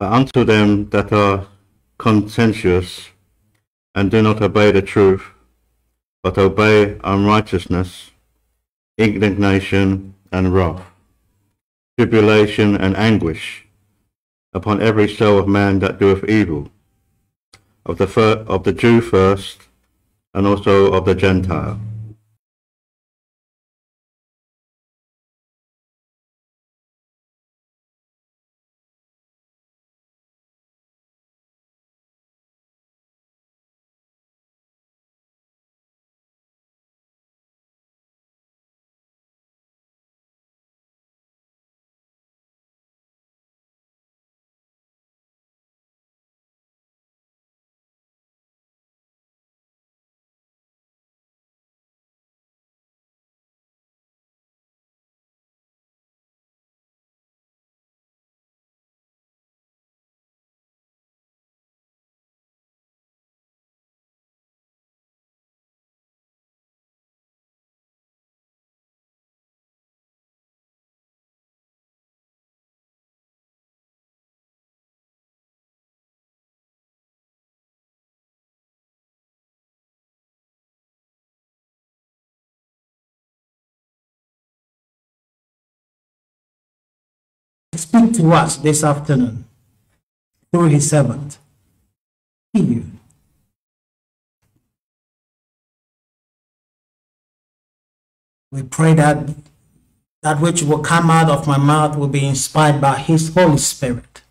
Unto them that are contentious and do not obey the truth, but obey unrighteousness, indignation and wrath, tribulation and anguish upon every soul of man that doeth evil, of the, of the Jew first, and also of the Gentile. To us this afternoon through his servant. You. We pray that that which will come out of my mouth will be inspired by his Holy Spirit,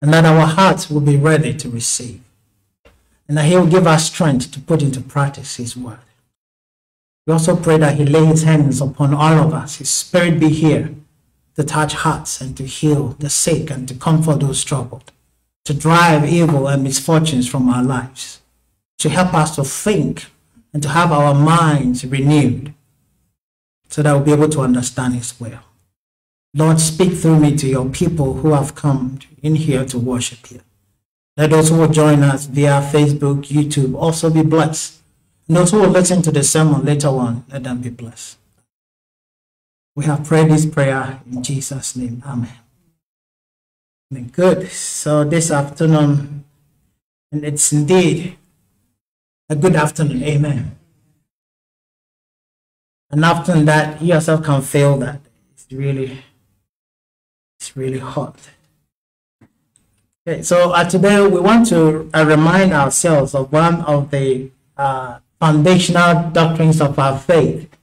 and that our hearts will be ready to receive, and that he will give us strength to put into practice his word. We also pray that he lay his hands upon all of us, his spirit be here to touch hearts and to heal the sick and to comfort those troubled, to drive evil and misfortunes from our lives, to help us to think and to have our minds renewed so that we'll be able to understand His will. Lord, speak through me to your people who have come in here to worship you. Let those who will join us via Facebook, YouTube also be blessed. And those who will listen to the sermon later on, let them be blessed. We have prayed this prayer in Jesus' name. Amen. Good. So this afternoon, and it's indeed a good afternoon. Amen. An afternoon that you yourself can feel that it's really, it's really hot. Okay, so uh, today we want to uh, remind ourselves of one of the uh, foundational doctrines of our faith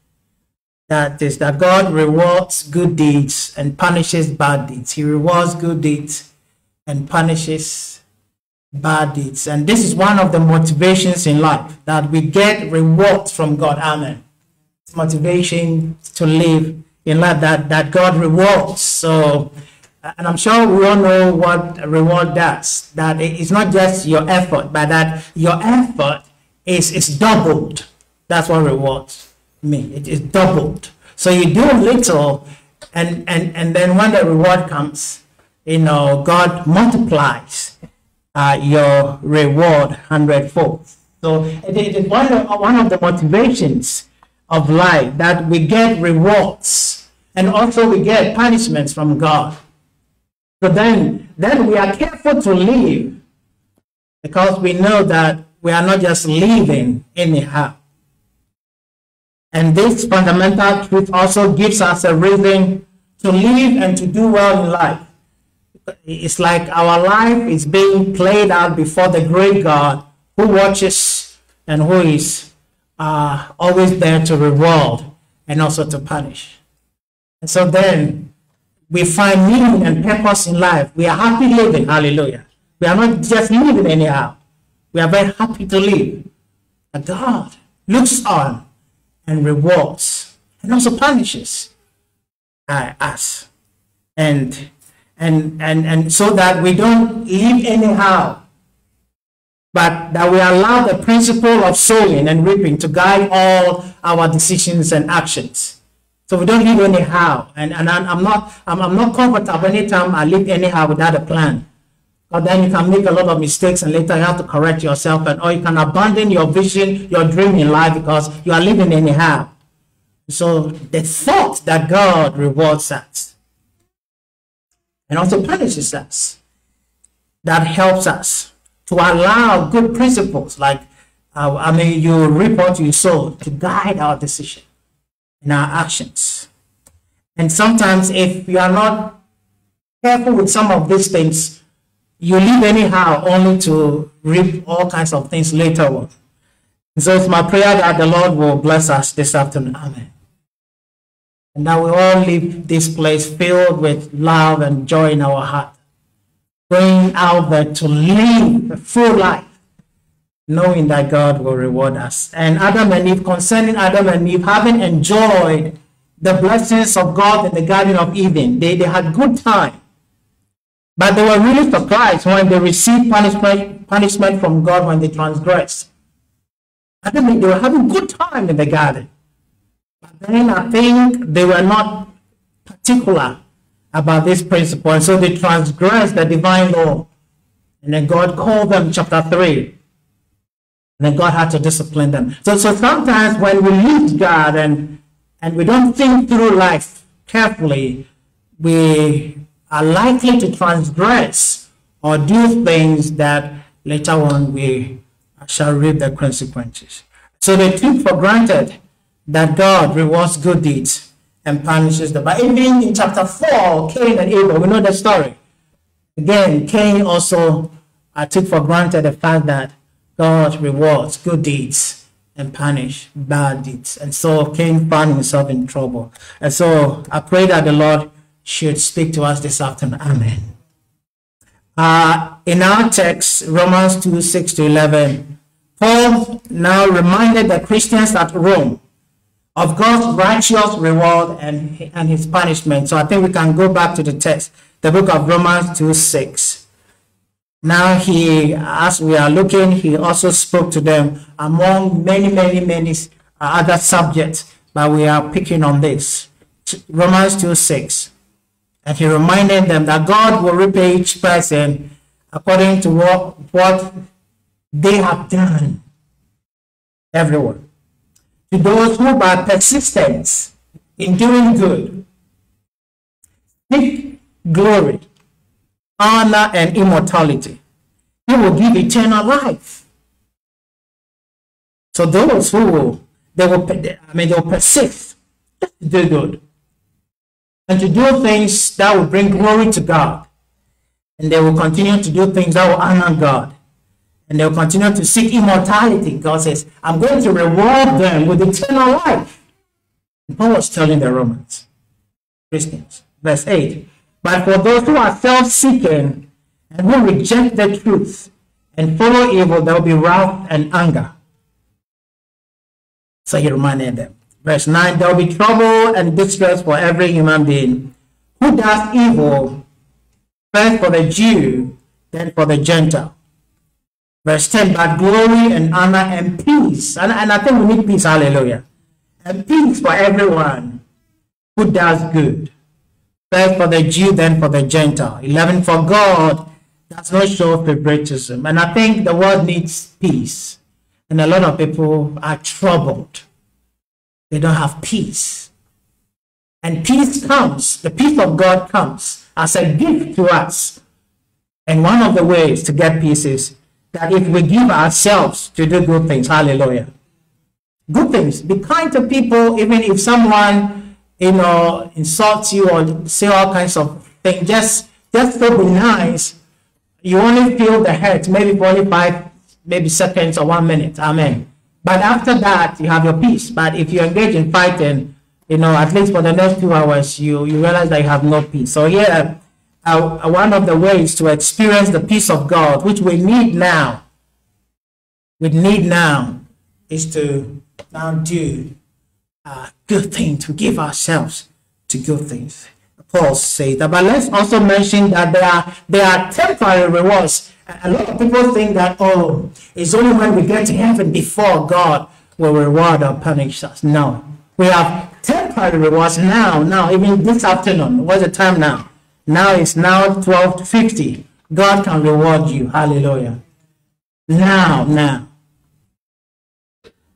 that is that God rewards good deeds and punishes bad deeds. He rewards good deeds and punishes bad deeds. And this is one of the motivations in life that we get rewards from God. Amen. It's motivation to live in life that, that God rewards. So, and I'm sure we all know what reward does. That it's not just your effort, but that your effort is, is doubled. That's what rewards me. It is doubled. So you do little, and, and, and then when the reward comes, you know, God multiplies uh, your reward hundredfold. So it is one of, one of the motivations of life that we get rewards and also we get punishments from God. So then, then we are careful to live because we know that we are not just living anyhow. And this fundamental truth also gives us a reason to live and to do well in life. It's like our life is being played out before the great God who watches and who is uh, always there to reward and also to punish. And so then we find meaning and purpose in life. We are happy living. Hallelujah. We are not just living anyhow. We are very happy to live. But God looks on and rewards and also punishes uh, us. And, and, and, and so that we don't live anyhow, but that we allow the principle of sowing and reaping to guide all our decisions and actions. So we don't live anyhow. And, and I'm not, I'm, I'm not comfortable anytime I live anyhow without a plan. But then you can make a lot of mistakes and later you have to correct yourself and or you can abandon your vision, your dream in life because you are living anyhow. So the thought that God rewards us and also punishes us that helps us to allow good principles like, uh, I mean, you reap what you sow to guide our decision and our actions. And sometimes if you are not careful with some of these things, you live anyhow only to reap all kinds of things later on. So it's my prayer that the Lord will bless us this afternoon. Amen. And that we all leave this place filled with love and joy in our heart, going out there to live a full life, knowing that God will reward us. And Adam and Eve, concerning Adam and Eve, having enjoyed the blessings of God in the Garden of Eden, they, they had good time. But they were really surprised when they received punishment, punishment from God when they transgressed. I mean they were having good time in the garden. But then I think they were not particular about this principle. And so they transgressed the divine law. And then God called them, chapter 3. And then God had to discipline them. So, so sometimes when we leave God and, and we don't think through life carefully, we are likely to transgress or do things that later on we shall reap the consequences. So they took for granted that God rewards good deeds and punishes the But Even in chapter 4, Cain and Abel, we know the story. Again, Cain also uh, took for granted the fact that God rewards good deeds and punish bad deeds. And so Cain found himself in trouble. And so I pray that the Lord should speak to us this afternoon. Amen. Uh, in our text, Romans 2 6 to 11, Paul now reminded the Christians at Rome of God's righteous reward and, and his punishment. So I think we can go back to the text, the book of Romans 2 6. Now he, as we are looking, he also spoke to them among many, many, many other subjects, but we are picking on this. Romans 2 6. And he reminded them that God will repay each person according to what, what they have done. Everyone. To those who by persistence in doing good seek glory, honor, and immortality, he will give eternal life. So those who will, they will, I mean, they will persist to do good and to do things that will bring glory to God. And they will continue to do things that will honor God. And they'll continue to seek immortality. God says, I'm going to reward them with eternal life. And Paul was telling the Romans, Christians, verse 8, but for those who are self-seeking and who reject the truth and follow evil, there will be wrath and anger. So he reminded them. Verse 9 There will be trouble and distress for every human being who does evil, first for the Jew, then for the Gentile. Verse 10 But glory and honor and peace. And, and I think we need peace, hallelujah. And peace for everyone who does good. First for the Jew, then for the Gentile. 11 For God does not show favoritism. And I think the world needs peace. And a lot of people are troubled they don't have peace. And peace comes, the peace of God comes as a gift to us. And one of the ways to get peace is that if we give ourselves to do good things, hallelujah. Good things. Be kind to people, even if someone, you know, insults you or say all kinds of things. Just, just be nice. You only feel the hurt, maybe for only five, maybe seconds or one minute. Amen. But after that, you have your peace. But if you engage in fighting, you know, at least for the next two hours, you, you realize that you have no peace. So here, uh, uh, one of the ways to experience the peace of God, which we need now, we need now, is to now do uh, good things, to give ourselves to good things. Paul says that. But let's also mention that there are, there are temporary rewards a lot of people think that, oh, it's only when we get to heaven before God will reward or punish us. No. We have temporary rewards now, now, even this afternoon. What's the time now? Now it's now 12 to 50. God can reward you. Hallelujah. Now, now.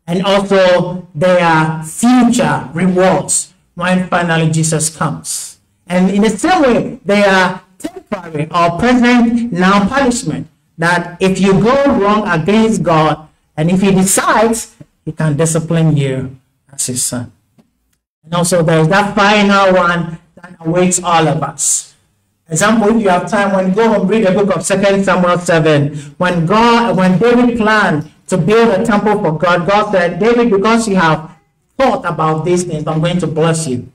And also, there are future rewards when finally Jesus comes. And in the same way, there are temporary or present now punishment. That if you go wrong against God, and if He decides, He can discipline you as His son. And also, there's that final one that awaits all of us. Example, if you have time, when you go and read the book of Second Samuel 7, when God, when David planned to build a temple for God, God said, David, because you have thought about these things, I'm going to bless you.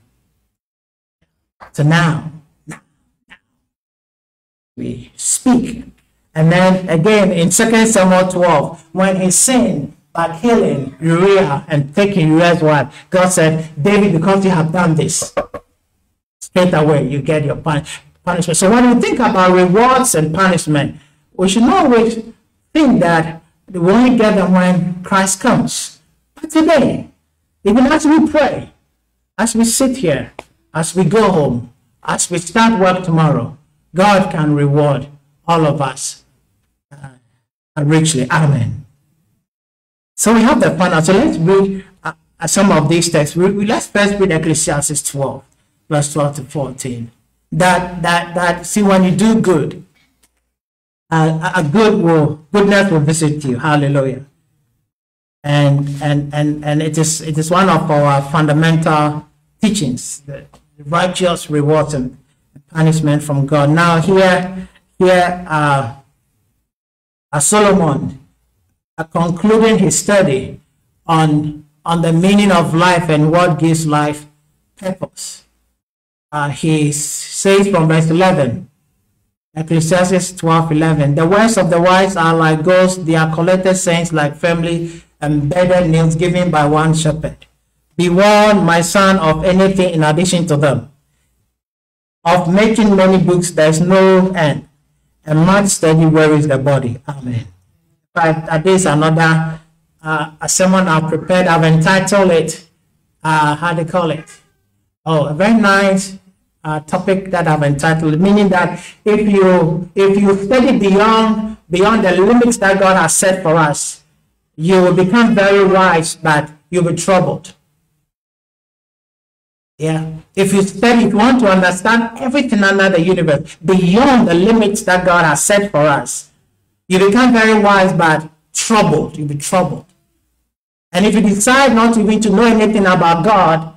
So now we speak. And then again in Second Samuel 12, when he sinned by killing Uriah and taking Uriah's wife, God said, David, because you have done this, straight away you get your punishment. So when we think about rewards and punishment, we should not always think that we only get them when Christ comes. But today, even as we pray, as we sit here, as we go home, as we start work tomorrow, God can reward all of us uh, richly. Amen. So we have the final. So let's read uh, some of these texts. We, we, let's first read Ecclesiastes 12, verse 12 to 14 that that that see when you do good uh, a good will goodness will visit you hallelujah and and and and it is it is one of our fundamental teachings the righteous rewards and punishment from god now here here uh, uh solomon uh, concluding his study on on the meaning of life and what gives life purpose uh, he says from verse 11, Ecclesiastes 12 11, the words of the wise are like ghosts, they are collected saints like firmly embedded nails given by one shepherd. Be warned, my son, of anything in addition to them. Of making many books, there is no end, and much study worries the body. Amen. But uh, this another uh, a sermon I've prepared. I've entitled it, uh, how do you call it? Oh, a very nice uh, topic that I've entitled, meaning that if you if you study beyond beyond the limits that God has set for us, you will become very wise, but you'll be troubled. Yeah. If you study, if you want to understand everything under the universe beyond the limits that God has set for us, you become very wise, but troubled. You'll be troubled. And if you decide not even to know anything about God,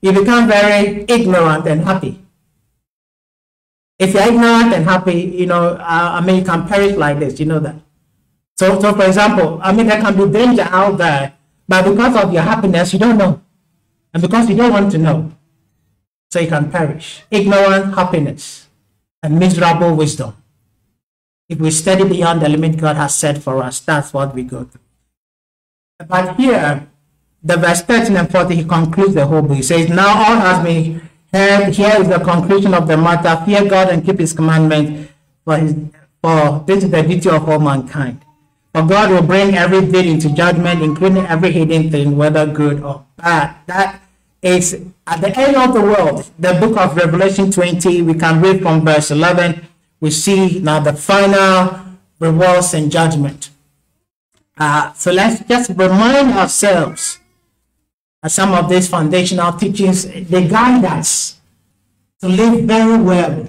you become very ignorant and happy. If you're ignorant and happy, you know, uh, I mean, you can perish like this, you know that. So, so for example, I mean, there can be danger out there, but because of your happiness, you don't know. And because you don't want to know, so you can perish. Ignorant happiness and miserable wisdom. If we study beyond the limit God has set for us, that's what we go through. But here, the verse 13 and 40, he concludes the whole book. He says, Now all has been and here is the conclusion of the matter. Fear God and keep his commandments, for, his, for this is the duty of all mankind. For God will bring every deed into judgment, including every hidden thing, whether good or bad. That is at the end of the world, the book of Revelation 20, we can read from verse 11. We see now the final rewards and judgment. Uh, so let's just remind ourselves some of these foundational teachings, they guide us to live very well,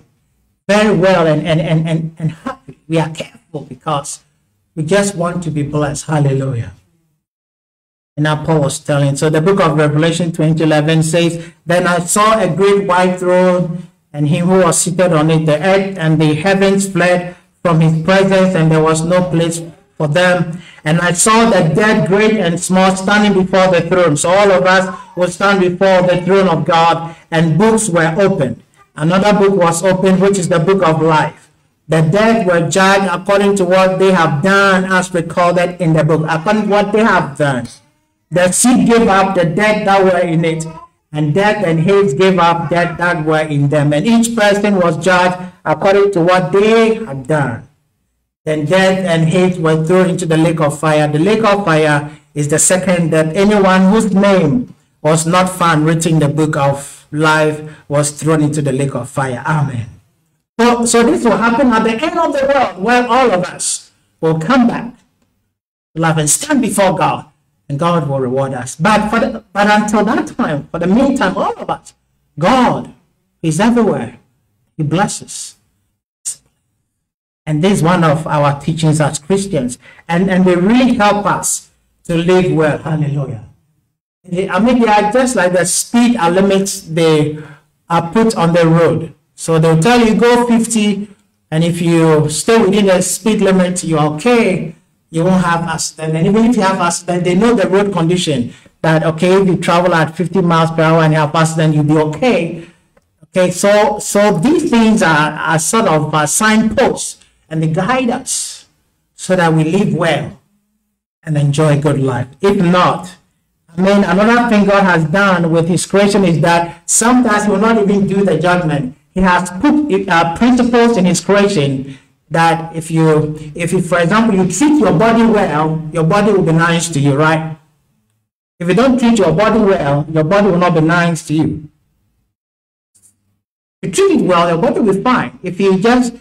very well and, and, and, and, and happy. We are careful because we just want to be blessed. Hallelujah. And now Paul was telling. So the book of Revelation 2011 says, Then I saw a great white throne and him who was seated on it. The earth and the heavens fled from his presence and there was no place for them. And I saw the dead, great and small, standing before the throne. So all of us will stand before the throne of God, and books were opened. Another book was opened, which is the book of life. The dead were judged according to what they have done, as recorded in the book, according to what they have done. The sea gave up the dead that were in it, and death and Hades gave up dead that were in them. And each person was judged according to what they had done. Then death and Hades were thrown into the lake of fire. The lake of fire is the second that anyone whose name was not found written in the book of life was thrown into the lake of fire. Amen. So, so this will happen at the end of the world where all of us will come back life and stand before God and God will reward us. But, for the, but until that time, for the meantime, all of us, God is everywhere. He blesses. And this is one of our teachings as Christians. And, and they really help us to live well. Hallelujah. I mean, they are just like the speed limits they are put on the road. So they'll tell you go 50, and if you stay within the speed limit, you're okay. You won't have accident. And even if you have accident, they know the road condition that okay, if you travel at 50 miles per hour and you have accident, you'll be okay. Okay, so so these things are, are sort of uh, signposts and they guide us so that we live well and enjoy a good life. If not, I mean, another thing God has done with His creation is that sometimes He will not even do the judgment. He has put uh, principles in His creation that if you, if you, for example, you treat your body well, your body will be nice to you, right? If you don't treat your body well, your body will not be nice to you. If you treat it well, your body will be fine. If you just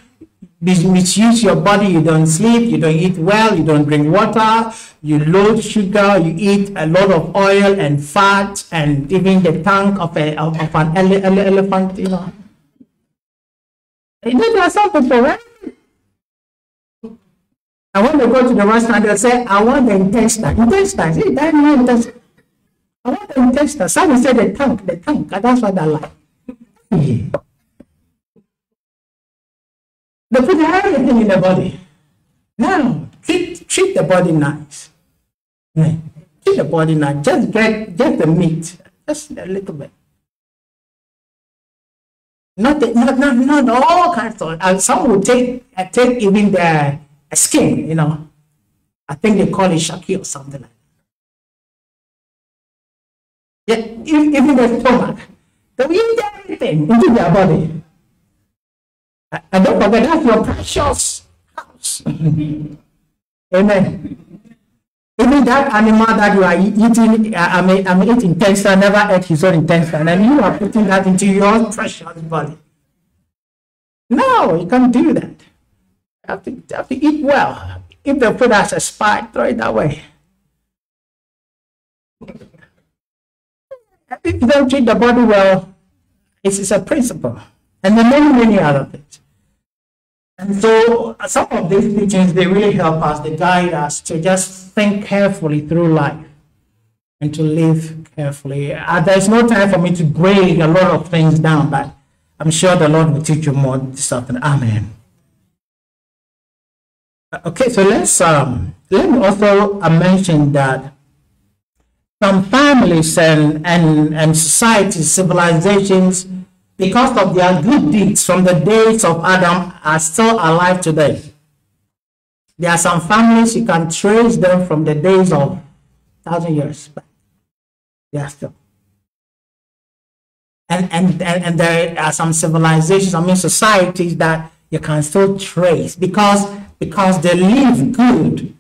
misuse your body, you don't sleep, you don't eat well, you don't drink water, you load sugar, you eat a lot of oil and fat, and even the tongue of, a, of, of an ele ele elephant, you know. You know, there are some people, right? And when they go to the restaurant, they'll say, I want the intestine. Intestine. See, that means intestine. I want the intestine. Some say the tongue, the tongue. That's what I like. They put everything in the body. Now, treat, treat the body nice. Yeah. Treat the body nice. Just get, get the meat. Just a little bit. Not, the, not, not, not all kinds of, and some will take, uh, take even the uh, skin, you know. I think they call it shaki or something like that. Yeah, even the stomach. They eat everything into their body. And don't forget, that's your precious house. Amen. Even that animal that you are eating, I mean, I mean, eating intestine, never ate his own intestine, and you are putting that into your precious body. No, you can't do that. Have to, have to eat well. If the food has a spike, throw it that way. If you don't treat the body well, it's, it's a principle. And there are many, many other things. And so some of these teachings, they really help us, they guide us to just think carefully through life and to live carefully. Uh, there's no time for me to break a lot of things down, but I'm sure the Lord will teach you more this afternoon. Amen. Okay, so let's um, let me also uh, mention that some families and, and, and societies, civilizations, because of their good deeds from the days of Adam, are still alive today. There are some families you can trace them from the days of thousand years back. They are still. And, and, and, and there are some civilizations, I mean societies that you can still trace because, because they live good.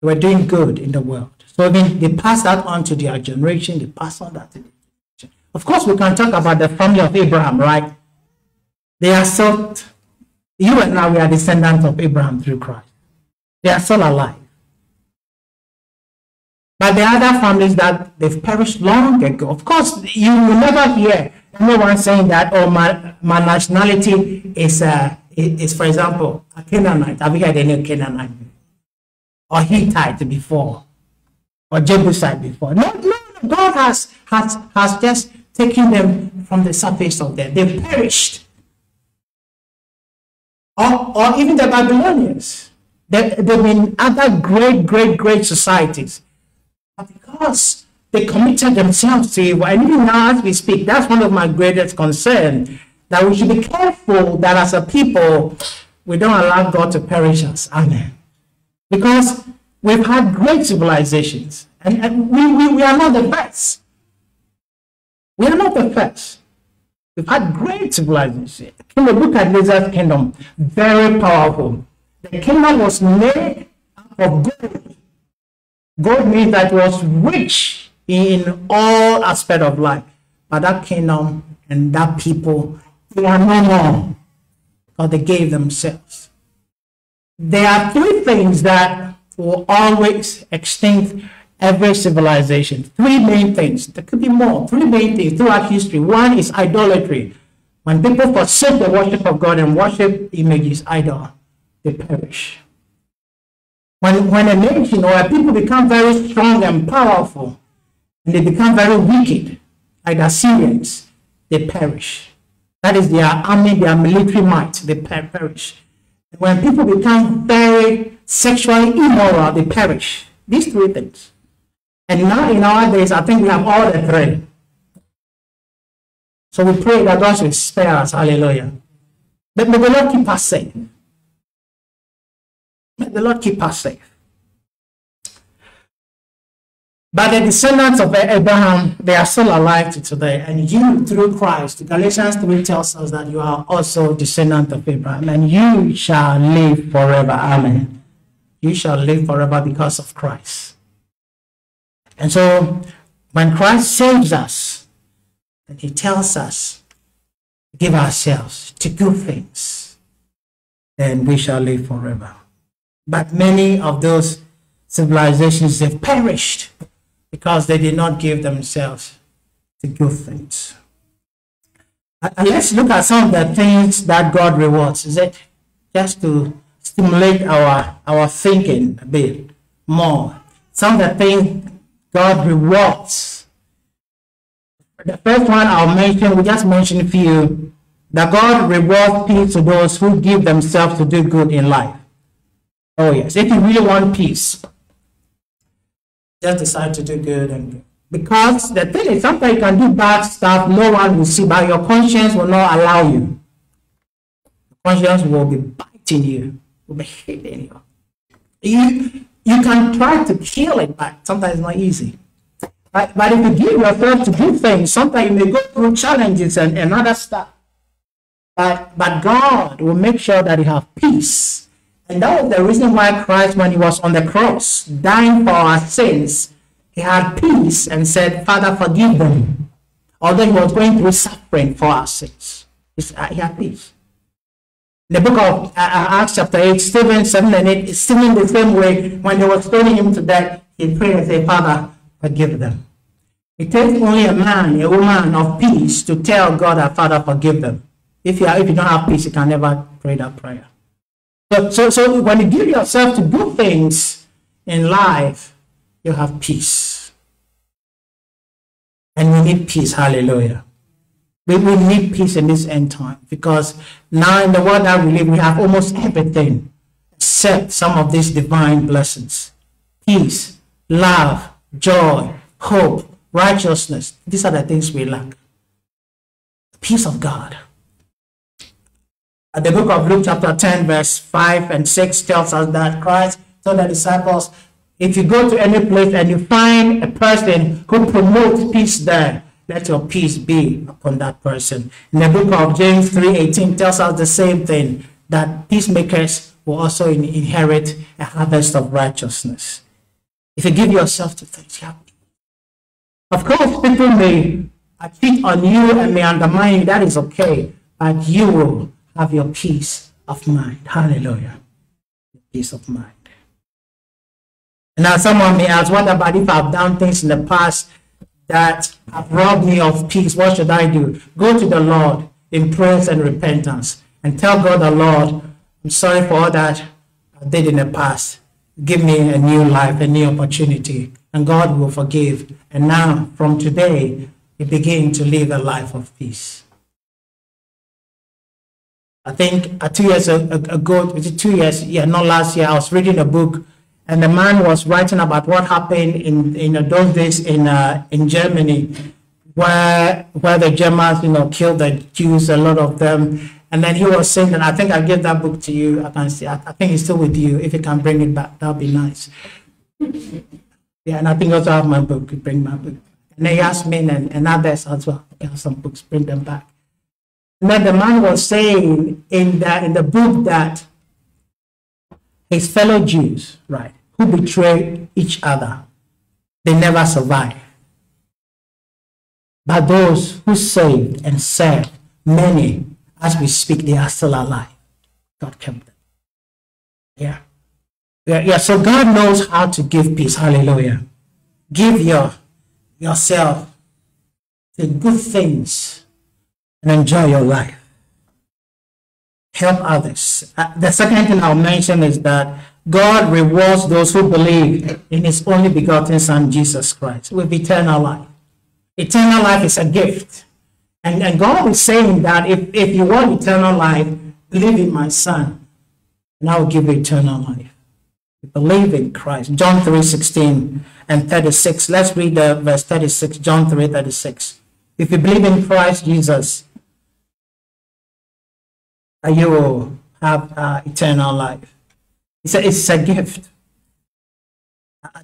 They were doing good in the world. So then they pass that on to their generation, they pass on that to of course, we can talk about the family of Abraham, right? They are still, you and I, we are descendants of Abraham through Christ. They are still alive. But the other families that they've perished long ago, of course, you will never hear anyone saying that, oh, my, my nationality is, uh, is, for example, a Canaanite. Have you heard any Canaanite? Or Hittite before? Or Jebusite before? No, no, God has, has, has just taken them from the surface of them. They perished. Or, or even the Babylonians. They, they've been other great, great, great societies. But because they committed themselves to evil, and even now as we speak, that's one of my greatest concerns, that we should be careful that as a people, we don't allow God to perish us. Amen. Because we've had great civilizations, and, and we, we, we are not the best. We are not the first. We've had great civilization. Can we look at Lizard's kingdom? Very powerful. The kingdom was made of gold. Gold means that was rich in all aspects of life. But that kingdom and that people, they are no more. Because they gave themselves. There are three things that will always extinct every civilization. Three main things. There could be more. Three main things throughout history. One is idolatry. When people forsake the worship of God and worship images, idol. they perish. When, when a nation or a people become very strong and powerful, and they become very wicked, like the Assyrians, they perish. That is their army, their military might, they perish. When people become very sexually immoral, they perish. These three things. And now in our days, I think we have all the three. So we pray that God should spare us. Hallelujah. But may the Lord keep us safe. May the Lord keep us safe. But the descendants of Abraham, they are still alive to today. And you, through Christ, Galatians 3 tells us that you are also descendant of Abraham, and you shall live forever. Amen. You shall live forever because of Christ. And so, when Christ saves us, and he tells us, to give ourselves to good things, then we shall live forever. But many of those civilizations have perished because they did not give themselves to good things. And let's look at some of the things that God rewards. Is it just to stimulate our, our thinking a bit more? Some of the things God rewards. The first one I'll mention, we just mentioned a few, that God rewards peace to those who give themselves to do good in life. Oh yes, if you really want peace, just decide to do good and good, because the thing is sometimes you can do bad stuff no one will see but your conscience will not allow you. Conscience will be biting you will be hitting you. You you can try to kill it but sometimes it's not easy. But, but if you give yourself to do things sometimes you may go through challenges and, and other stuff. But but god will make sure that you have peace and that was the reason why Christ, when he was on the cross, dying for our sins, he had peace and said, Father, forgive them. Although he was going through suffering for our sins, he had peace. In the book of uh, uh, Acts, chapter 8, Stephen 7 and 8 is singing the same way when they were stoning him to death. He prayed and said, Father, forgive them. It takes only a man, a woman of peace to tell God, our Father, forgive them. If you, are, if you don't have peace, you can never pray that prayer. So, so, so when you give yourself to good things in life, you have peace. And we need peace. Hallelujah. We, we need peace in this end time because now in the world that we live, we have almost everything except some of these divine blessings peace, love, joy, hope, righteousness. These are the things we lack. The peace of God the book of Luke, chapter 10, verse 5 and 6 tells us that Christ told the disciples, if you go to any place and you find a person who promotes peace there, let your peace be upon that person. In the book of James 3:18 tells us the same thing that peacemakers will also inherit a harvest of righteousness. If you give yourself to things, you Of course, people may cheat on you and may undermine you. That is okay, but you will have your peace of mind. Hallelujah. Peace of mind. Now, someone may ask, what about if I've done things in the past that have robbed me of peace? What should I do? Go to the Lord in prayer and repentance and tell God the Lord, I'm sorry for all that I did in the past. Give me a new life, a new opportunity, and God will forgive. And now, from today, you begin to live a life of peace. I think uh, two years ago, two years? Yeah, not last year. I was reading a book, and the man was writing about what happened in in those days in uh, in Germany, where where the Germans you know killed the Jews, a lot of them, and then he was saying that I think I gave that book to you. I can see. I, I think it's still with you. If you can bring it back, that'll be nice. Yeah, and I think also I have my book. Bring my book. And they asked me and, and others as well. I have some books. Bring them back. Then the man was saying in the, in the book that his fellow Jews, right, who betrayed each other, they never survived. But those who saved and served, many, as we speak, they are still alive. God kept them. Yeah. Yeah, yeah. So God knows how to give peace. Hallelujah. Give your yourself the good things and enjoy your life. help others. Uh, the second thing I'll mention is that God rewards those who believe in his only begotten Son, Jesus Christ, with eternal life. Eternal life is a gift. And, and God is saying that if, if you want eternal life, believe in my Son, and I will give you eternal life. Believe in Christ. John 3 16 and 36. Let's read the verse 36, John 3 36. If you believe in Christ Jesus, uh, you will have uh, eternal life. It's a, it's a gift.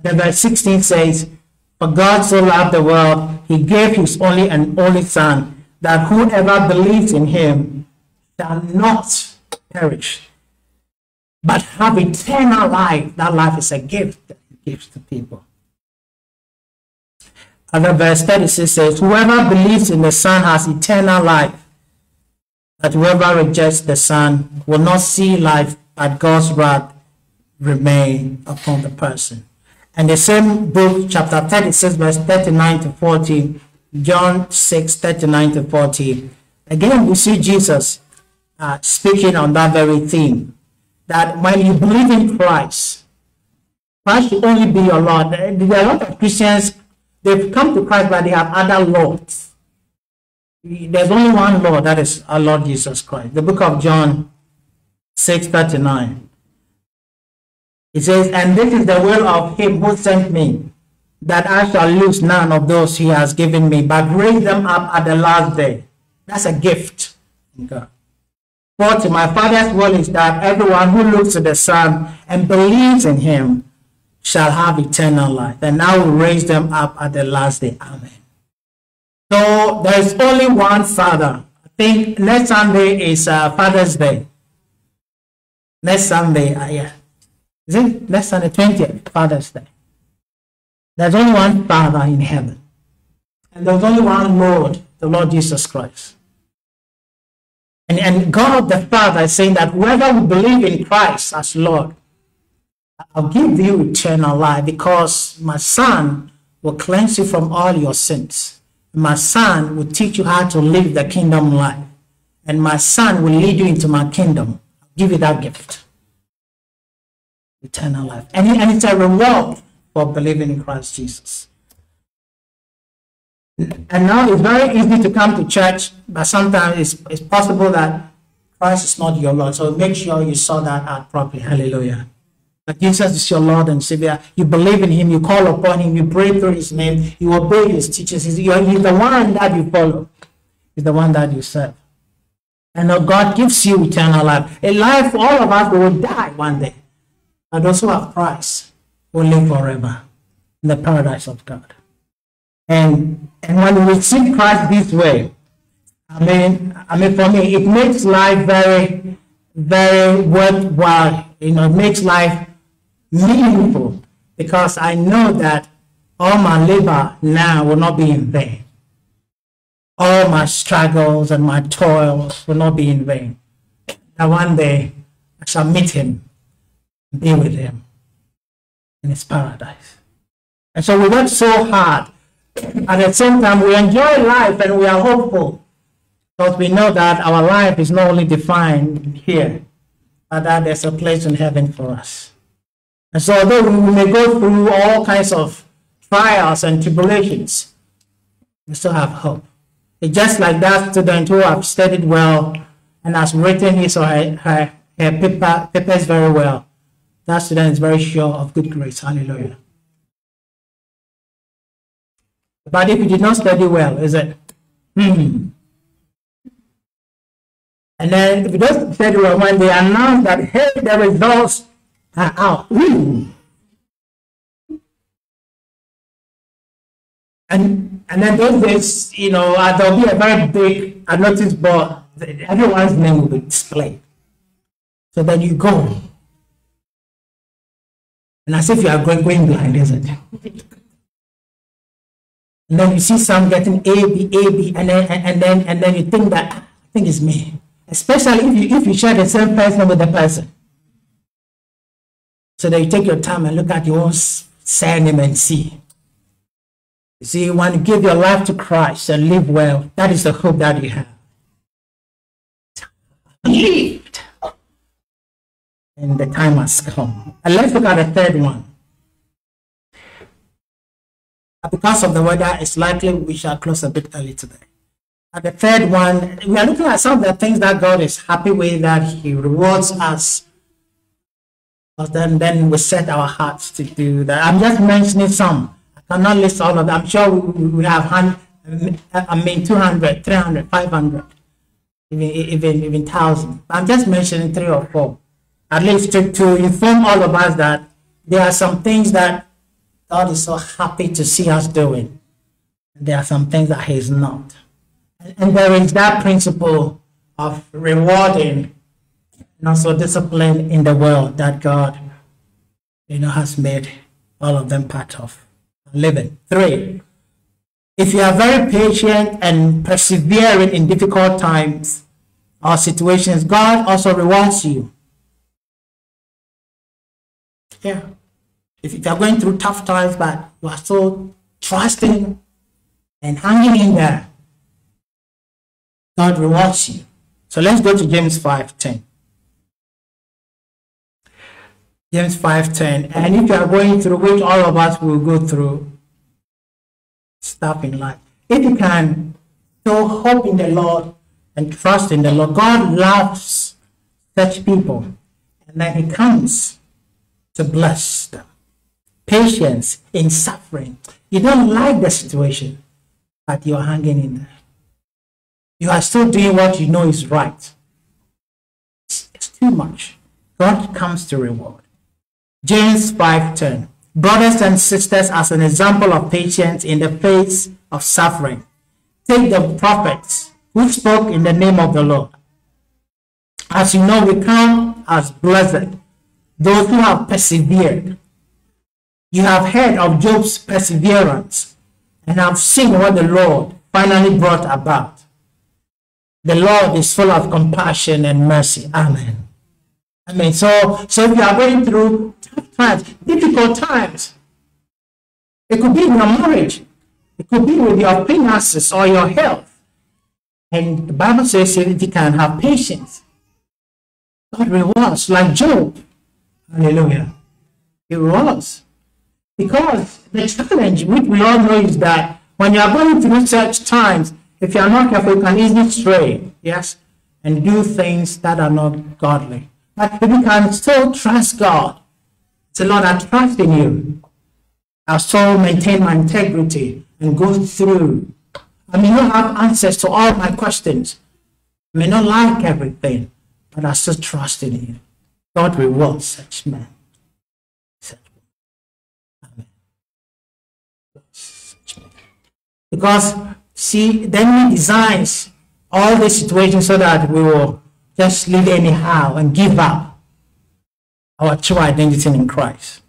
The verse 16 says, For God so loved the world, he gave his only and only Son, that whoever believes in him shall not perish, but have eternal life. That life is a gift that he gives to people. Other verse 36 says, Whoever believes in the Son has eternal life, but whoever rejects the Son will not see life, but God's wrath remain upon the person. And the same book, chapter 36, verse 39 to 40, John 6, 39 to 40. Again, we see Jesus uh, speaking on that very theme that when you believe in Christ, Christ should only be your Lord. There are a lot of Christians, they've come to Christ, but they have other lords. There's only one Lord, that is our Lord Jesus Christ. The book of John 6 39. It says, And this is the will of him who sent me, that I shall lose none of those he has given me, but raise them up at the last day. That's a gift God. My Father's will is that everyone who looks to the Son and believes in him shall have eternal life, and I will raise them up at the last day. Amen. So there is only one Father. I think next Sunday is uh, Father's Day. Next Sunday, uh, yeah. Is it next Sunday, 20th, Father's Day? There's only one Father in heaven. And there's only one Lord, the Lord Jesus Christ. And, and God the Father is saying that whoever will believe in Christ as Lord, I'll give you eternal life because my Son will cleanse you from all your sins my son will teach you how to live the kingdom life. And my son will lead you into my kingdom. I'll give you that gift. Eternal life. And, and it's a reward for believing in Christ Jesus. And now it's very easy to come to church, but sometimes it's, it's possible that Christ is not your Lord. So make sure you saw that out properly. Hallelujah. That Jesus is your Lord and Savior. You believe in Him, you call upon Him, you pray through His name, you obey His teachings. He's, he's the one that you follow, He's the one that you serve. And God gives you eternal life. A life, all of us will die one day. And those who have Christ will live forever in the paradise of God. And, and when we see Christ this way, I mean, I mean, for me, it makes life very, very worthwhile. You know, it makes life meaningful because I know that all my labor now will not be in vain. All my struggles and my toils will not be in vain. That one day I shall meet him and be with him in his paradise. And so we work so hard. At the same time, we enjoy life and we are hopeful because we know that our life is not only defined here, but that there's a place in heaven for us. And so although we may go through all kinds of trials and tribulations, we still have hope. It's just like that student who have studied well and has written his or her, her, her paper, papers very well. That student is very sure of good grades. Hallelujah. But if you did not study well, is it? Hmm. And then if you don't study well, when they announce that, hey, the results are out. And and then those days, you know, uh, there'll be a very big a notice board. Everyone's name will be displayed. So then you go. And as if you are going, going blind, isn't it? And then you see some getting A, B, A, B, and then and then and then you think that I think it's me. Especially if you if you share the same person with the person. So that you take your time and look at your own surname and see. You see, you want to give your life to Christ and live well. That is the hope that you have. Believed. and the time has come. And let's look at the third one. Because of the weather, it's likely we shall close a bit early today. And the third one, we are looking at some of the things that God is happy with, that He rewards us. But then, then we set our hearts to do that. I'm just mentioning some. I cannot list all of them. I'm sure we, we have, I mean, 200, 300, 500, even, even, even 1,000. I'm just mentioning three or four at least to, to inform all of us that there are some things that God is so happy to see us doing. There are some things that He is not. And there is that principle of rewarding and also discipline in the world that God, you know, has made all of them part of living. Three, if you are very patient and persevering in difficult times or situations, God also rewards you. Yeah. If you are going through tough times, but you are still trusting and hanging in there, God rewards you. So let's go to James 5:10. James 5:10. And if you are going through, which all of us will go through, stuff in life. If you can show hope in the Lord and trust in the Lord, God loves such people. And then He comes to bless them. Patience in suffering. You don't like the situation, but you're hanging in there. You are still doing what you know is right. It's, it's too much. God comes to reward. James 5:10. Brothers and sisters, as an example of patience in the face of suffering, take the prophets who spoke in the name of the Lord. As you know, we count as blessed those who have persevered. You have heard of Job's perseverance and have seen what the Lord finally brought about. The Lord is full of compassion and mercy. Amen. Amen. So, so if you are going through tough times, difficult times, it could be in your marriage, it could be with your finances or your health. And the Bible says you can have patience. God rewards, like Job. Hallelujah. It was. Because the challenge, which we all know, is that when you are going through such times, if you are not careful, you can easily stray, yes, and do things that are not godly. But you can still trust God, say, Lord, I trust in you. I'll still maintain my integrity and go through. I may not have answers to all my questions. I may not like everything, but I still trust in you. God rewards such men. Because, see, then he designs all these situations so that we will just live anyhow and give up our true identity in Christ.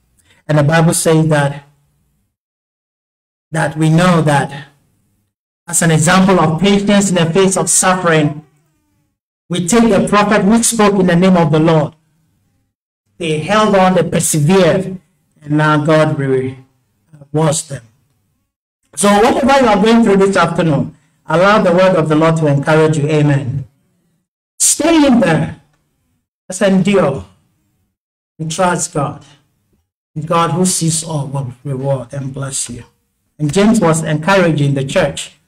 And the Bible says that that we know that as an example of patience in the face of suffering, we take the prophet which spoke in the name of the Lord they held on, they persevered, and now God rewards them. So whatever you are going through this afternoon, allow the word of the Lord to encourage you. Amen. Stay in there. Let's endure and trust God. God who sees all will reward and bless you. And James was encouraging the church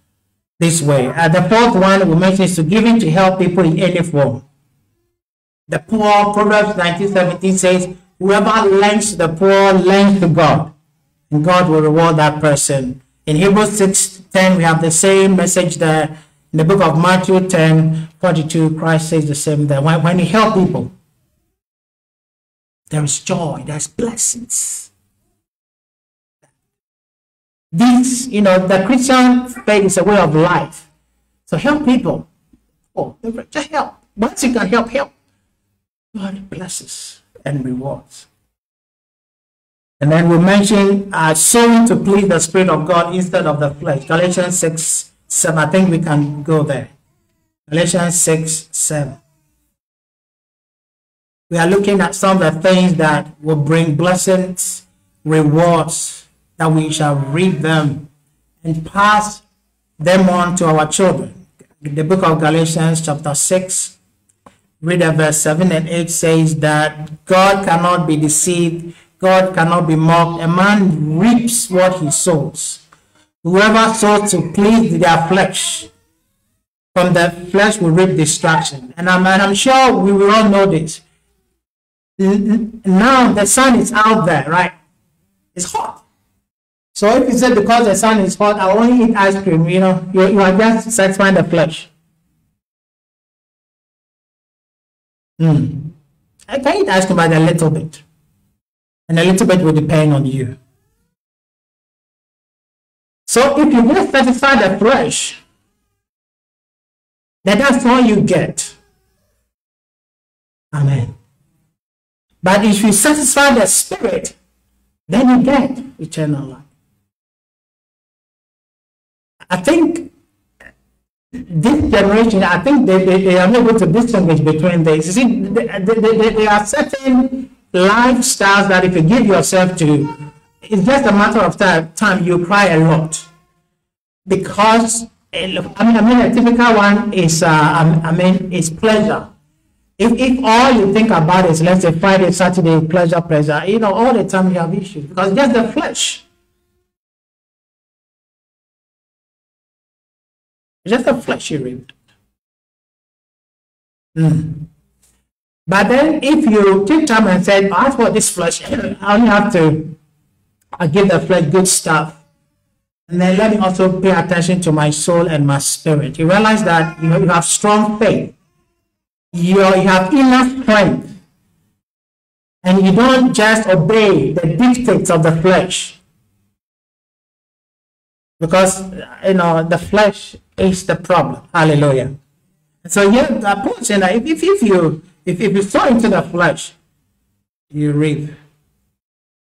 this way. And the fourth one we mentioned is to giving to help people in any form. The poor, Proverbs 19:17 says, whoever lends to the poor lends to God, and God will reward that person. In Hebrews 6:10, we have the same message there. In the book of Matthew 10, 42, Christ says the same there. When, when you help people, there is joy, there's blessings. This, you know, the Christian faith is a way of life. So help people. Oh, just help. Once you can help, help. God blesses and rewards. And then we mention uh, sowing to please the Spirit of God instead of the flesh. Galatians 6, 7. I think we can go there. Galatians 6, 7. We are looking at some of the things that will bring blessings, rewards, that we shall reap them and pass them on to our children. The book of Galatians, chapter 6, read at verse 7 and 8 says that God cannot be deceived, God cannot be mocked. A man reaps what he sows. Whoever sought to please their flesh, from the flesh will reap destruction. And I'm, and I'm sure we will all know this. Now the sun is out there, right? It's hot. So if you say because the sun is hot, I only eat ice cream, you know, you, you are just satisfying the flesh. Hmm. I can eat ice cream by a little bit. And a little bit will depend on you. So if you just satisfy the flesh, then that's all you get. Amen. But if you satisfy the spirit, then you get eternal life. I think this generation, I think they, they, they are not able to distinguish between these. You see, there are certain lifestyles that if you give yourself to, it's just a matter of time, time you cry a lot. Because, I mean, I mean, a typical one is, uh, I mean, is pleasure. If, if all you think about is, let's say, Friday, Saturday, pleasure, pleasure, you know, all the time you have issues because just the flesh. Just the flesh you read. Mm. But then if you take time and say, as for this flesh, I only have to I give the flesh good stuff. And then let me also pay attention to my soul and my spirit. You realize that you, know, you have strong faith. You have enough strength. And you don't just obey the dictates of the flesh. Because you know the flesh is the problem. Hallelujah. So here the saying that if, if, if you if, if you sow into the flesh you reap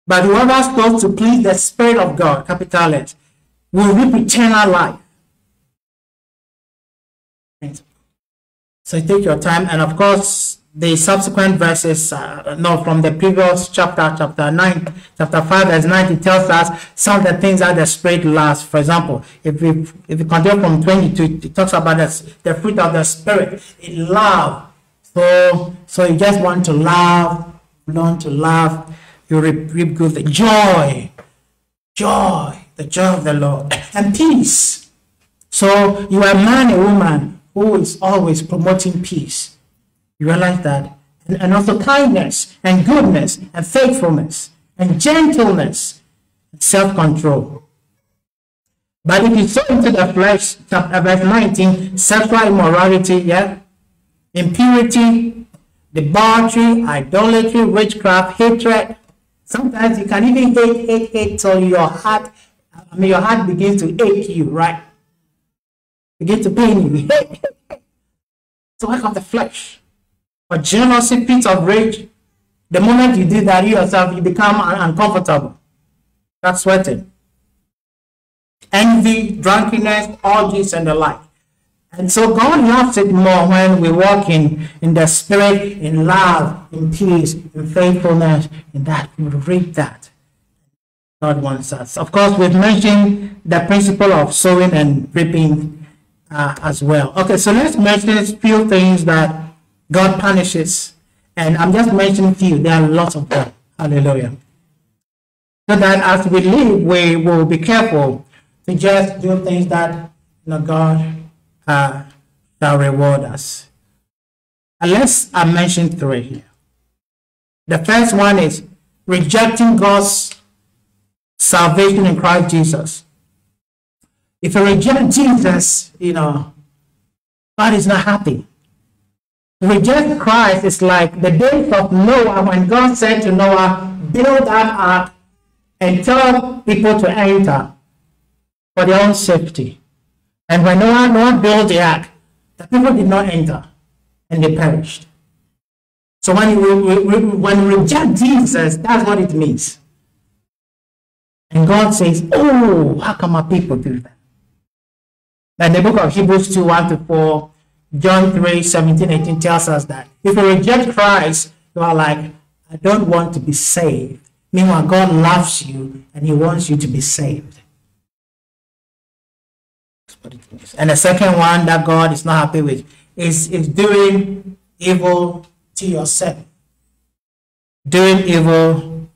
but whoever sows to please the spirit of god capital S will reap eternal life So take your time, and of course, the subsequent verses, uh, no, from the previous chapter, chapter 9, chapter 5, verse 9, it tells us some of the things that the Spirit loves. For example, if we if we continue from 22, it talks about the, the fruit of the Spirit, it love. So, so you just want to love, learn to love, you reap, good joy, joy, the joy of the Lord, and peace. So you are a man, a woman who is always promoting peace. You realize that? And, and also kindness and goodness and faithfulness and gentleness and self-control. But if you sow into the flesh, chapter verse 19, sexual immorality, yeah, impurity, debauchery, idolatry, witchcraft, hatred. Sometimes you can even hate, hate, hate till your heart, I mean, your heart begins to ache you, right? begin to pain you. it's work of the flesh. But jealousy, fits of rage, the moment you do that, you yourself, you become un uncomfortable. That's sweating. Envy, drunkenness, orgies, and the like. And so God loves it more when we walk in, in the spirit, in love, in peace, in faithfulness, in that we reap that. God wants us. Of course, we've mentioned the principle of sowing and reaping uh, as well. Okay, so let's mention a few things that God punishes. And I'm just mentioning a few. There are lots of them. Hallelujah. So that as we live, we will be careful to just do things that you know, God uh, shall reward us. Unless I mention three here. The first one is rejecting God's salvation in Christ Jesus. If you reject Jesus, you know, God is not happy. To reject Christ is like the days of Noah when God said to Noah, build that ark and tell people to enter for their own safety. And when Noah, Noah built the ark, the people did not enter and they perished. So when you, when you reject Jesus, that's what it means. And God says, Oh, how come my people do that? And the book of Hebrews 2 1 to 4, John 3 17, 18 tells us that if you reject Christ, you are like, I don't want to be saved. Meanwhile, God loves you and He wants you to be saved. And the second one that God is not happy with is, is doing evil to yourself, doing evil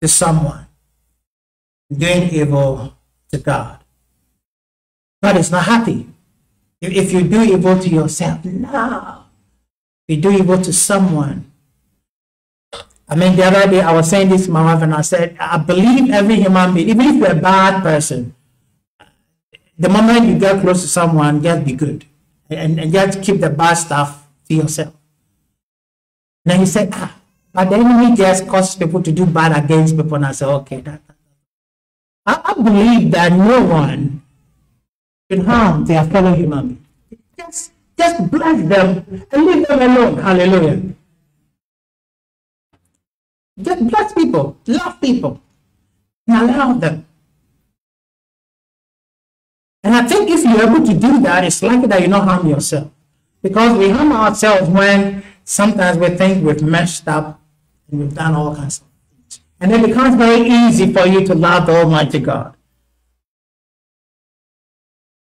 to someone, doing evil to God. God is not happy. If, if you do evil to yourself, no. If you do evil to someone, I mean, the other day I was saying this to my wife, and I said, I believe every human being, even if you're a bad person, the moment you get close to someone, just be good. And, and just keep the bad stuff to yourself. Then he said, ah, but the enemy just causes people to do bad against people. And I said, okay, that, I, I believe that no one can harm their fellow human being. Just, just bless them and leave them alone. Hallelujah. Just bless people, love people, and allow them. I think if you're able to do that, it's likely that you not harm yourself. Because we harm ourselves when sometimes we think we've messed up and we've done all kinds of things. And it becomes very easy for you to love the Almighty God.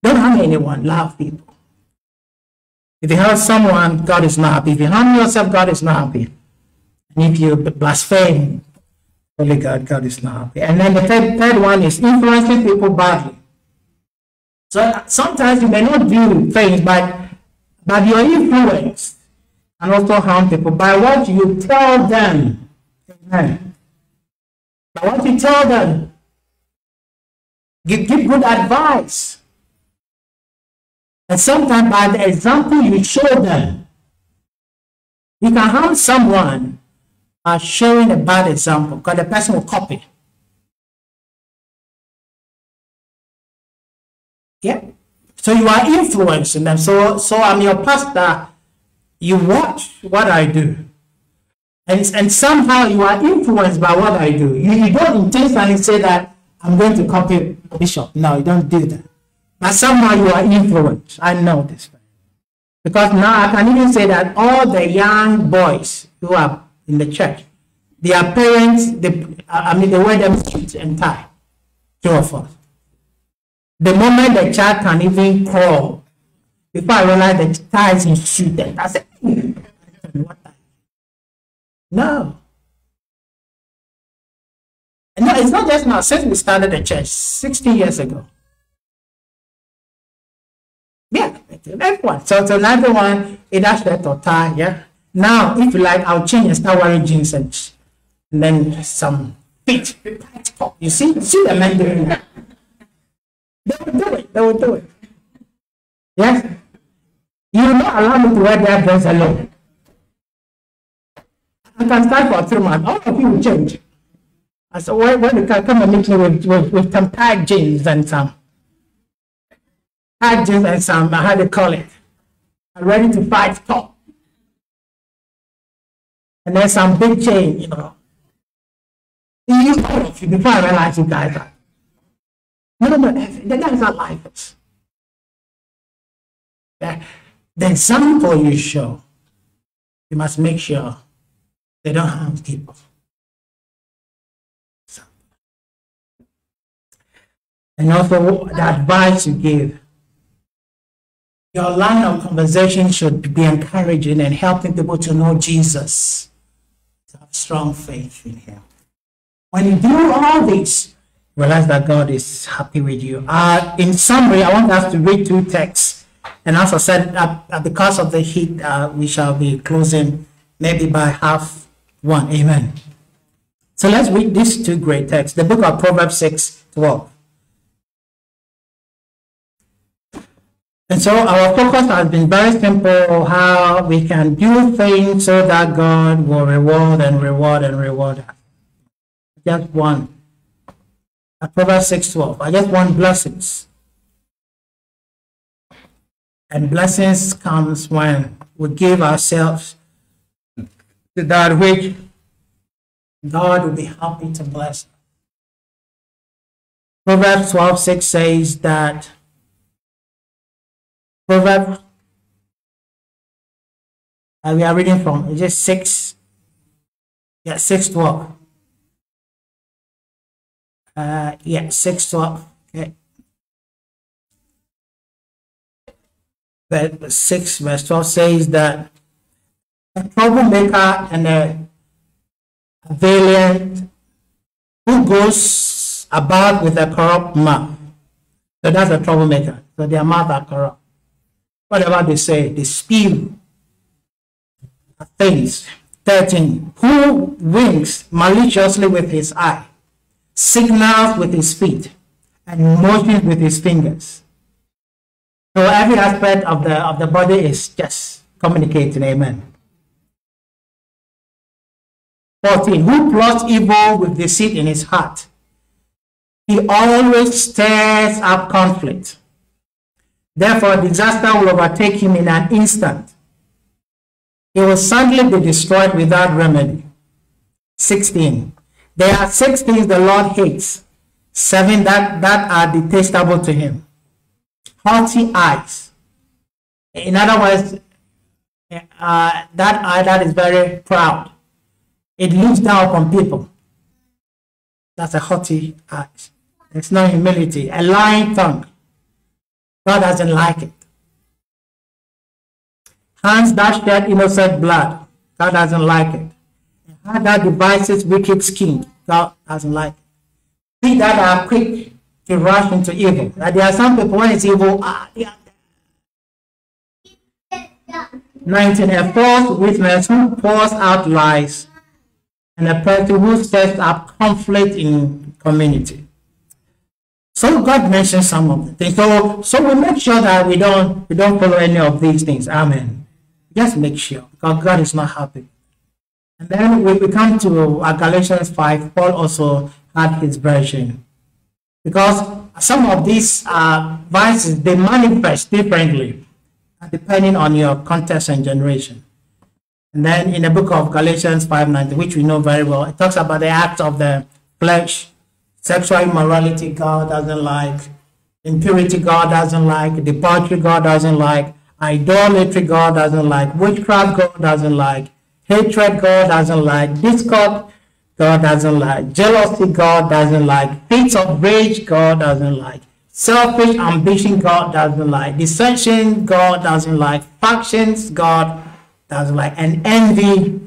Don't harm anyone, love people. If you hurt someone, God is not happy. If you harm yourself, God is not happy. And if you blaspheme, holy God, God is not happy. And then the third, third one is influencing people badly. So sometimes you may not do things, but but your influence can also harm people by what you tell them. Amen. By what you tell them. Give, give good advice. And sometimes by the example you show them, you can harm someone by showing a bad example because the person will copy. Yeah. So you are influencing them. So so I'm your pastor. You watch what I do. And, and somehow you are influenced by what I do. You, you don't intentionally say that I'm going to copy Bishop. No, you don't do that. But somehow you are influenced. I know this. Because now I can even say that all the young boys who are in the church. Their parents, they, I mean, they wear them suits and tie. Two of us. The moment the child can even crawl, before I realize the tie is in suit, hmm, and I said, no. No, it's not just now. Since we started the church 60 years ago. Yeah, everyone. So, so everyone, it has that or tie, yeah. Now, if you like, I'll change and start wearing jeans and, and then some fit. You see, see the men doing that. They will do it. They will do it. Yes? You will not allow me to wear their dress alone. I can start for three months. All of you will change. I said, when, when you can come and meet me with, with, with some tight jeans and some tight jeans and some, uh, how do you call it? I'm ready to fight top and then some big change, you know. You all of you before I realized you guys are. No, no, the that is not lifers. Yeah. The example you show, you must make sure they don't harm people. So. And also the advice you give. Your line of conversation should be encouraging and helping people to know Jesus to have strong faith in Him. When you do all this, realize that God is happy with you. Uh, in summary, I want us to read two texts. And as I said, uh, uh, because of the heat, uh, we shall be closing maybe by half one. Amen. So let's read these two great texts. The book of Proverbs 6 12. And so our focus has been very simple, how we can do things so that God will reward and reward and reward us. Just one. Proverbs 6.12. I just want blessings. And blessings comes when we give ourselves to that which God will be happy to bless. Proverbs 12.6 says that Proverbs. Uh, we are reading from is it six? Yeah, six twelve. Uh, yeah, six twelve. Okay. But six verse twelve says that a troublemaker and a valiant who goes about with a corrupt mouth. So that's a troublemaker. So their mouth are corrupt. Whatever they say, they spew things. 13. Who winks maliciously with his eye, signals with his feet, and motions with his fingers. So every aspect of the of the body is just communicating. Amen. 14. Who plots evil with deceit in his heart? He always stirs up conflict. Therefore, disaster will overtake him in an instant. He will suddenly be destroyed without remedy. 16. There are six things the Lord hates, seven that, that are detestable to him. Haughty eyes. In other words, uh, that eye that is very proud. It looks down upon people. That's a haughty eye. There's no humility. A lying tongue. God doesn't like it. Hands that shed innocent blood. God doesn't like it. That devises wicked schemes. God doesn't like it. Feet that are quick to rush into evil. Now, there are some people when it's evil, ah, they are 19. A false witness who pours out lies and a person who sets up conflict in community. So God mentions some of the things. So, so we make sure that we don't we don't follow any of these things. Amen. Just make sure because God is not happy. And then we, we come to uh, Galatians 5, Paul also had his version. Because some of these uh, vices, they manifest differently depending on your context and generation. And then in the book of Galatians 5.19, which we know very well, it talks about the acts of the flesh, sexual immorality God doesn't like, impurity God doesn't like, debauchery God doesn't like, idolatry God doesn't like, witchcraft God doesn't like, hatred God doesn't like, discord God doesn't like, jealousy God doesn't like, fits of rage God doesn't like, selfish ambition God doesn't like, dissension God doesn't like, factions God doesn't like, and envy,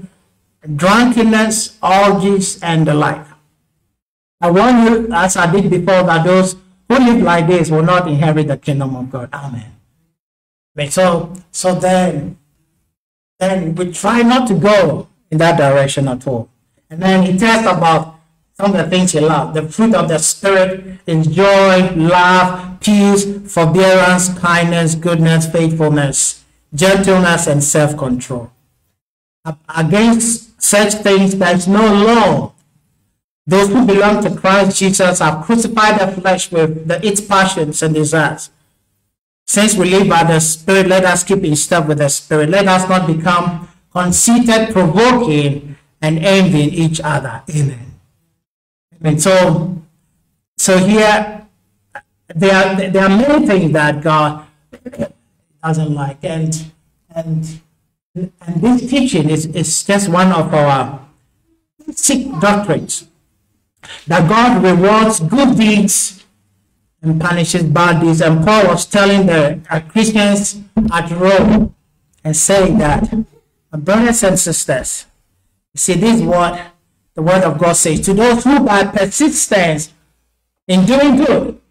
drunkenness, orgies, and the like. I warn you, as I did before, that those who live like this will not inherit the kingdom of God. Amen. But so, so then, then we try not to go in that direction at all. And then he tells about some of the things he loves. The fruit of the Spirit is joy, love, peace, forbearance, kindness, goodness, faithfulness, gentleness, and self control. Against such things, there is no law. Those who belong to Christ Jesus have crucified the flesh with the, its passions and desires. Since we live by the Spirit, let us keep in step with the Spirit. Let us not become conceited, provoking, and envying each other. Amen. Amen. So, so here, there are, there are many things that God doesn't like. And, and, and this teaching is, is just one of our sick doctrines that God rewards good deeds and punishes bad deeds. And Paul was telling the Christians at Rome and saying that, brothers and sisters, you see, this is what the word of God says to those who by persistence in doing good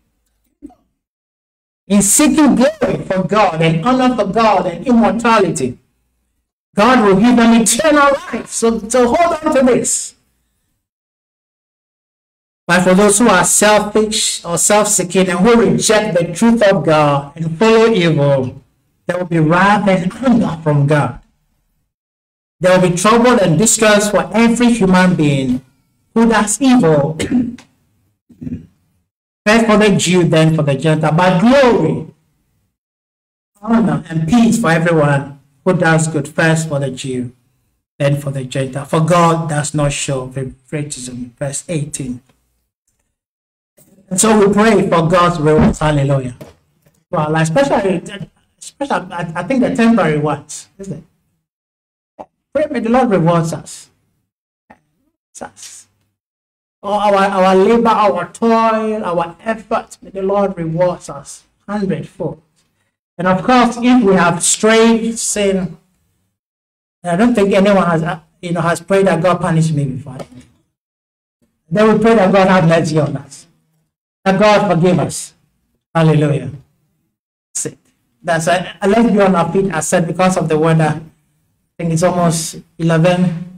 in seeking glory for God and honor for God and immortality, God will give them eternal life. So, so hold on to this. But for those who are selfish or self-seeking and who reject the truth of God and follow evil, there will be wrath and anger from God. There will be trouble and distress for every human being who does evil First for the Jew, then for the Gentile. But glory, honor, and peace for everyone who does good. First for the Jew, then for the Gentile. For God does not show favoritism. Verse 18. And so we pray for God's rewards. Hallelujah. Well, especially, especially I think the temporary ones, isn't it? Pray may the Lord rewards us. us oh, our, our labor, our toil, our effort, may the Lord rewards us hundredfold. And of course, if we have strayed, sin, I don't think anyone has, you know, has prayed that God punish me before. Then we pray that God have mercy on us. That God forgive us. Hallelujah. That's it. That's it. I let you on our feet, I said, because of the weather. I think it's almost 11